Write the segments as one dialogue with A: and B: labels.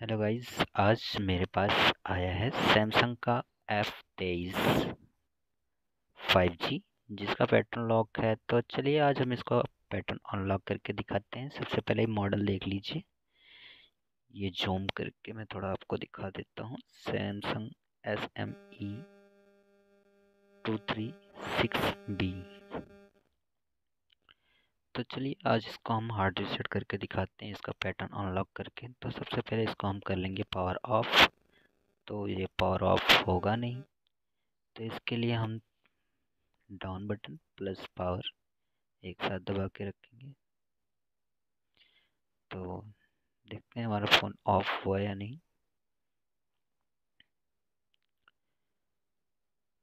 A: Hello guys आज मेरे पास आया है सैमसंग का एफ़ तेईस फाइव जी जिसका पैटर्न लॉक है। तो चलिए आज हम इसको पैटर्न अनलॉक करके दिखाते हैं। सबसे पहले मॉडल देख लीजिए। ये जूम करके मैं थोड़ा आपको दिखा देता हूँ। Samsung S M E two three six B तो चलिए आज इसको हम हार्ड रिसेट करके दिखाते हैं, इसका पैटर्न अनलॉक करके। तो सबसे पहले इसको हम कर लेंगे पावर ऑफ़ तो ये पावर ऑफ़ होगा नहीं। तो इसके लिए हम डाउन बटन प्लस पावर एक साथ दबा के रखेंगे। तो देखते हैं हमारा फ़ोन ऑफ़ हुआ या नहीं।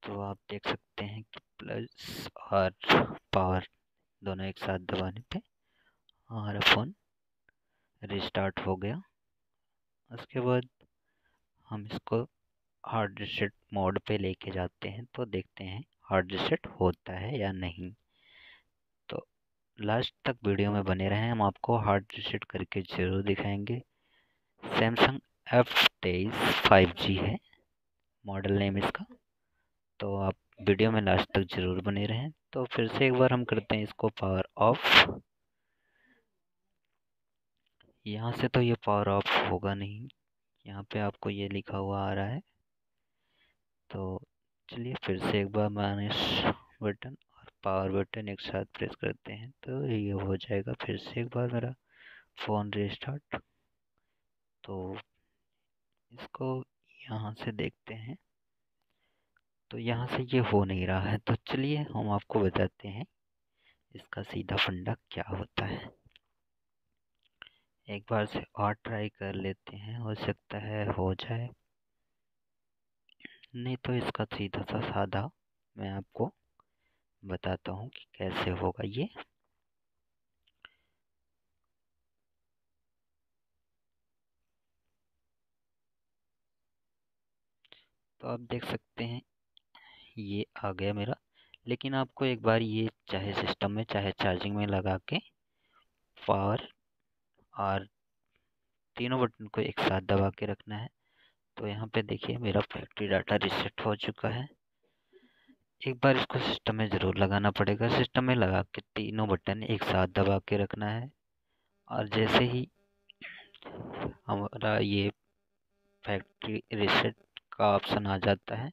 A: तो आप देख सकते हैं कि प्लस और पावर दोनों एक साथ दबाने पे हमारा फ़ोन रिस्टार्ट हो गया। उसके बाद हम इसको हार्ड रिसेट मोड पे लेके जाते हैं तो देखते हैं हार्ड रिसेट होता है या नहीं। तो लास्ट तक वीडियो में बने रहें, हम आपको हार्ड रिसेट करके ज़रूर दिखाएँगे। सैमसंग एफ़ तेईस फाइव जी है मॉडल नेम इसका। तो आप वीडियो में लास्ट तक ज़रूर बने रहें। तो फिर से एक बार हम करते हैं इसको पावर ऑफ़ यहाँ से तो ये पावर ऑफ़ होगा नहीं। यहाँ पे आपको ये लिखा हुआ आ रहा है। तो चलिए फिर से एक बार माइनस बटन और पावर बटन एक साथ प्रेस करते हैं। तो ये हो जाएगा फिर से एक बार मेरा फ़ोन रिस्टार्ट तो इसको यहाँ से देखते हैं। तो यहाँ से ये हो नहीं रहा है। तो चलिए हम आपको बताते हैं, इसका सीधा फंडा क्या होता है। एक बार से और ट्राई कर लेते हैं, हो सकता है हो जाए। नहीं तो इसका सीधा सा सादा मैं आपको बताता हूँ कि कैसे होगा ये। तो आप देख सकते हैं ये आ गया मेरा। लेकिन आपको एक बार ये चाहे सिस्टम में, चाहे चार्जिंग में लगा के पावर और तीनों बटन को एक साथ दबा के रखना है। तो यहाँ पे देखिए मेरा फैक्ट्री डाटा रिसेट हो चुका है। एक बार इसको सिस्टम में ज़रूर लगाना पड़ेगा। सिस्टम में लगा के तीनों बटन एक साथ दबा के रखना है। और जैसे ही हमारा ये फैक्ट्री रिसेट का ऑप्शन आ जाता है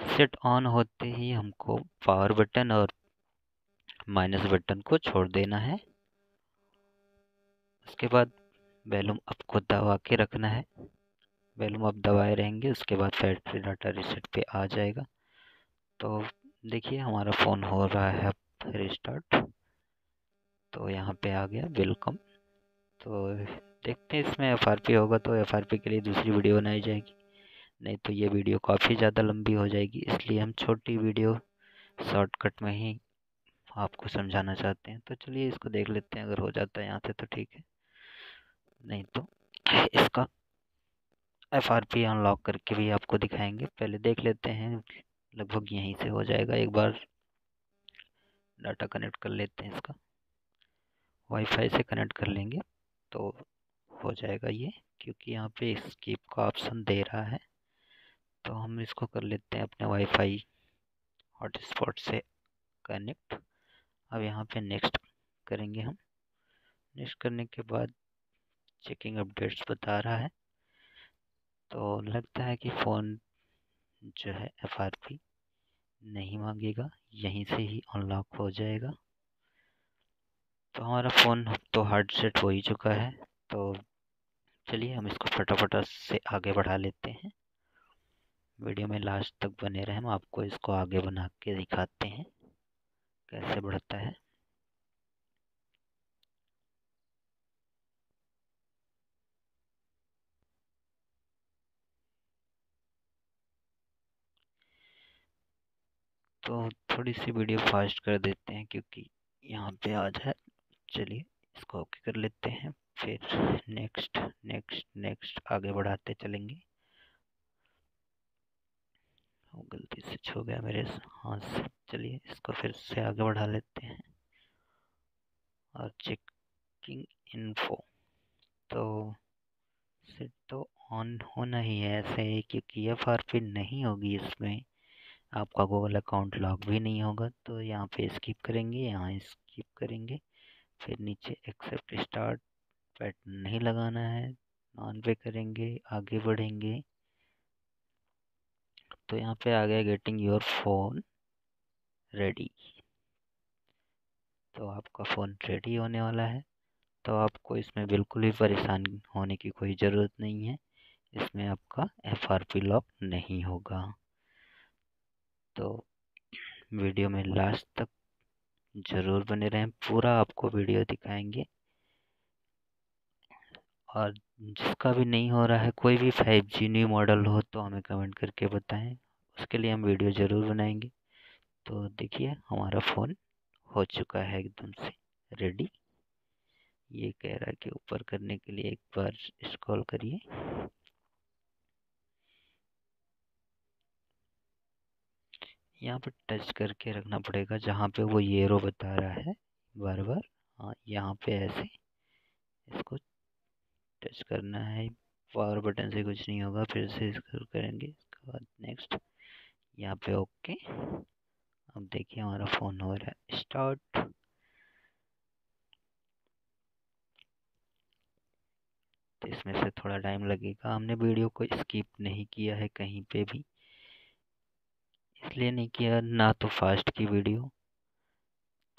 A: सेट ऑन होते ही हमको पावर बटन और माइनस बटन को छोड़ देना है। उसके बाद वैल्यूम अप को दबा के रखना है। वैल्यूम अप दबाए रहेंगे, उसके बाद बैटरी डाटा रिसेट पे आ जाएगा। तो देखिए, हमारा फ़ोन हो रहा है अब रिस्टार्ट तो यहाँ पे आ गया वेलकम तो देखते हैं, इसमें एफआरपी होगा तो एफआरपी के लिए दूसरी वीडियो बनाई जाएगी। नहीं तो ये वीडियो काफ़ी ज़्यादा लंबी हो जाएगी, इसलिए हम छोटी वीडियो शॉर्टकट में ही आपको समझाना चाहते हैं। तो चलिए इसको देख लेते हैं, अगर हो जाता है यहाँ से तो ठीक है। नहीं तो इसका एफ़ आर पी अनलॉक करके भी आपको दिखाएँगे। पहले देख लेते हैं, लगभग यहीं से हो जाएगा। एक बार डाटा कनेक्ट कर लेते हैं इसका। वाईफाई से कनेक्ट कर लेंगे तो हो जाएगा ये, क्योंकि यहाँ पे स्कीप का ऑप्शन दे रहा है। तो हम इसको कर लेते हैं अपने वाईफाई हॉटस्पॉट से कनेक्ट अब यहाँ पे नेक्स्ट करेंगे हम। नेक्स्ट करने के बाद चेकिंग अपडेट्स बता रहा है। तो लगता है कि फ़ोन जो है एफआरपी नहीं मांगेगा, यहीं से ही अनलॉक हो जाएगा। तो हमारा फ़ोन तो हार्ड सेट हो ही चुका है। तो चलिए हम इसको फटाफट से आगे बढ़ा लेते हैं। वीडियो में लास्ट तक बने रहें, हम आपको इसको आगे बना के दिखाते हैं, कैसे बढ़ता है। तो थोड़ी सी वीडियो फास्ट कर देते हैं, क्योंकि यहाँ पे आ जाए चलिए, इसको ओके कर लेते हैं, फिर नेक्स्ट नेक्स्ट नेक्स्ट आगे बढ़ाते चलेंगे वो गलती से छू गया मेरे हाथ से चलिए इसको फिर से आगे बढ़ा लेते हैं। और चेकिंग इन्फो तो सेट तो ऑन होना ही है ऐसे ही, क्योंकि एफ़ आर पी नहीं होगी इसमें। आपका गूगल अकाउंट लॉग भी नहीं होगा तो यहाँ पे स्किप करेंगे, यहाँ स्किप करेंगे। फिर नीचे एक्सेप्ट स्टार्ट पैटर्न नहीं लगाना है ऑन पे करेंगे, आगे बढ़ेंगे। तो यहाँ पे आ गया गेटिंग योर फ़ोन रेडी तो आपका फ़ोन रेडी होने वाला है। तो आपको इसमें बिल्कुल भी परेशान होने की कोई ज़रूरत नहीं है। इसमें आपका एफ़ आर पी लॉक नहीं होगा। तो वीडियो में लास्ट तक ज़रूर बने रहें। पूरा आपको वीडियो दिखाएँगे। और जिसका भी नहीं हो रहा है, कोई भी फाइव जी न्यू मॉडल हो तो हमें कमेंट करके बताएँ। उसके लिए हम वीडियो ज़रूर बनाएँगे। तो देखिए, हमारा फ़ोन हो चुका है एकदम से रेडी ये कह रहा है कि ऊपर करने के लिए एक बार स्क्रॉल करिए। यहाँ पर टच करके रखना पड़ेगा, जहाँ पे वो येरो बता रहा है, बार बार। हाँ यहाँ पे ऐसे, इसको टच करना है पावर बटन से कुछ नहीं होगा, फिर से इसको करेंगे इसके बाद नेक्स्ट यहाँ पे ओके अब देखिए हमारा फ़ोन हो रहा है स्टार्ट तो इसमें से थोड़ा टाइम लगेगा, हमने वीडियो को स्किप नहीं किया है कहीं पे भी, इसलिए नहीं किया ना तो फास्ट की वीडियो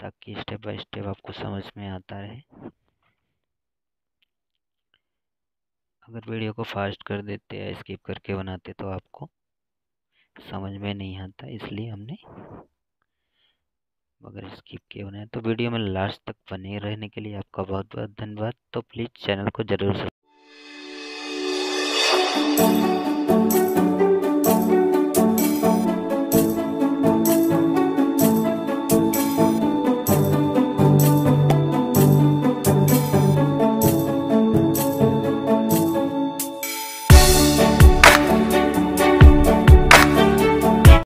A: ताकि स्टेप बाय स्टेप आपको समझ में आता रहे। अगर वीडियो को फास्ट कर देते या स्किप करके बनाते तो आपको समझ में नहीं आता, इसलिए हमने अगर स्किप किए बनाए तो वीडियो में लास्ट तक बने रहने के लिए आपका बहुत बहुत धन्यवाद। तो प्लीज़ चैनल को ज़रूर